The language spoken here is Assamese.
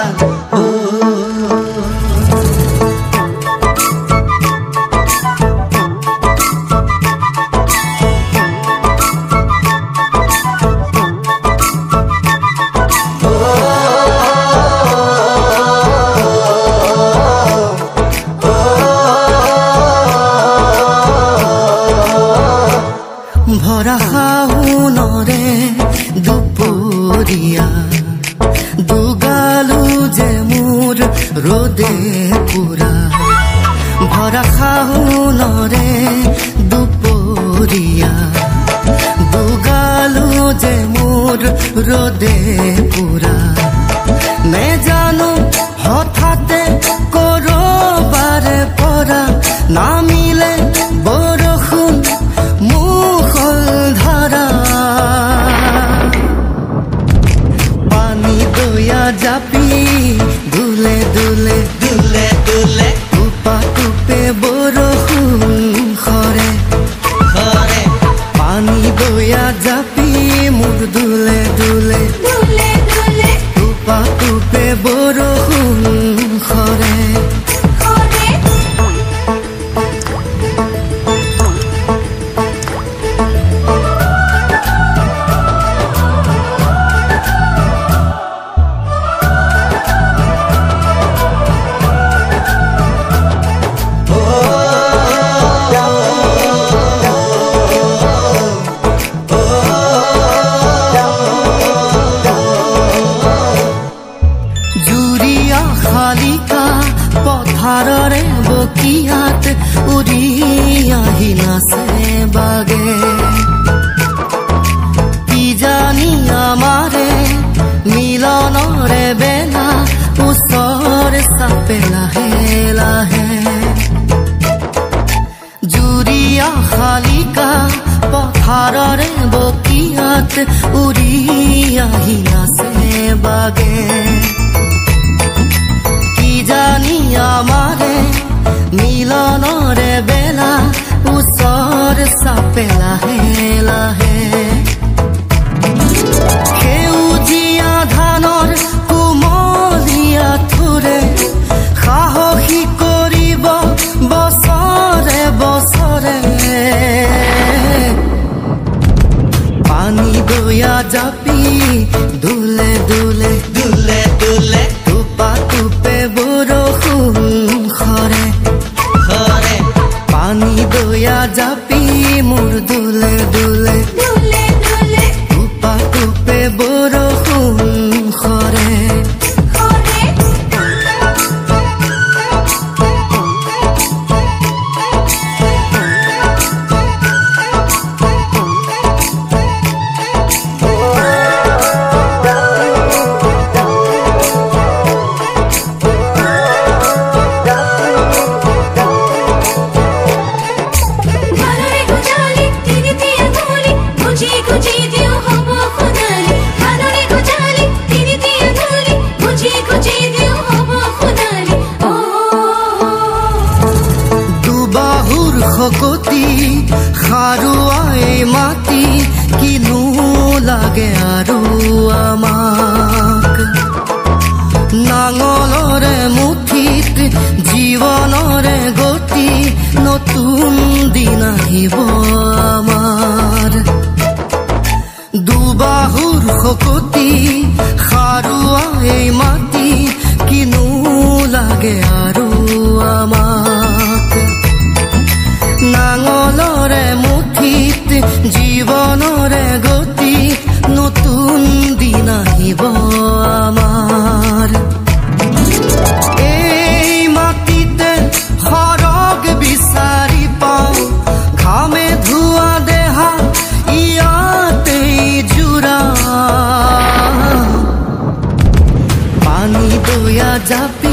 আমাৰ ৰদে পুৰা ভৰা শাওনৰে দুপৰীয়া দুগালো যে মোৰ ৰদে পুৰা নেজানো হঠাতে টোপে বৰষুণ সৰে পথাৰৰে বকিয়াত উৰি আহি নাচে বাগে কিজানি আমাৰে মিলনৰে বেলা ওচৰ চাপে লাহে লাহে জুৰিয়া শালিকা পথাৰৰে বকিয়াত উৰি আহি নাচে বাগে সেউজীয়া ধানৰ কোমলীয়া থোৰে সাহসী কৰিব বছৰে বছৰে পানী দয়া জাপি দুলে কিনো লাগে আৰু আমাক নাঙলৰে মুঠিত জীৱনৰে গতি নতুন দিন আহিব আমাৰ দুবাহুৰ শকতি সাৰুৱাই মাটি কিনো লাগে আৰু আমাক নাঙলৰে জীৱনৰে গতি নতুন দিন আহিব আমাৰ এই মাটিতে সৰগ বিচাৰি পাওঁ, ঘামে ধোৱা দেহা ইয়াতেই জোৰা পানী দয়া জাপি